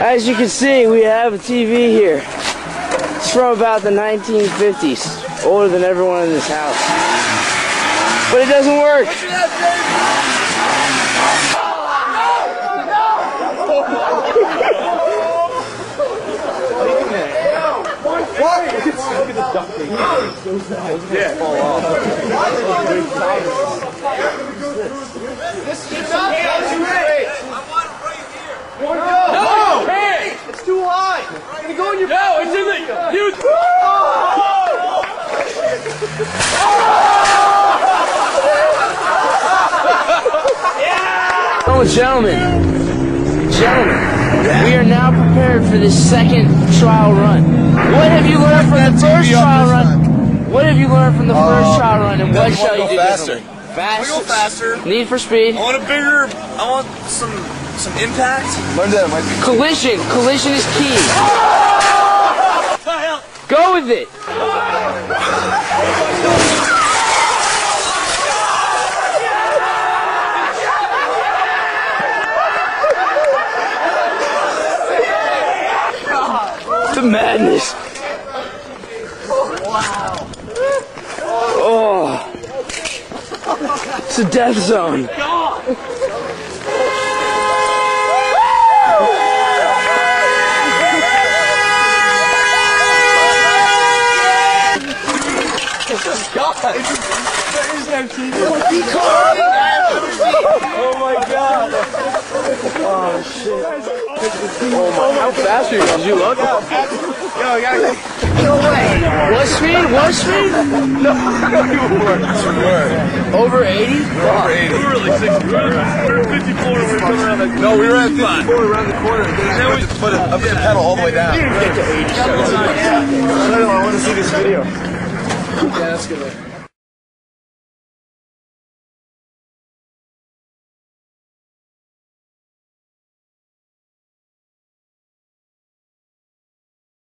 As you can see, we have a TV here. It's from about the 1950s, older than everyone in this house. But it doesn't work. No! Hey! It's too high! It's gonna go in your No, it's in the you Gentlemen, gentlemen, we are now prepared for the second trial run. What have you learned from the first trial run? What have you learned from the uh, first trial run, and what shall you do faster. differently? I go Faster. faster. Need for speed. I want a bigger. I want some some impact. Learn that it might be Collision. Collision is key. Go with it. The madness. Wow. Oh. It's a death zone. Oh oh, oh, How fast are you? Did you look? Yo, I gotta No way. What speed? What speed? No, Over 80? over 80. We were like 60. We were 54 when we were coming around the No, we were at 54 around the corner. Then I went to put it up the pedal all the way down. I want to see this video. Yeah, that's good.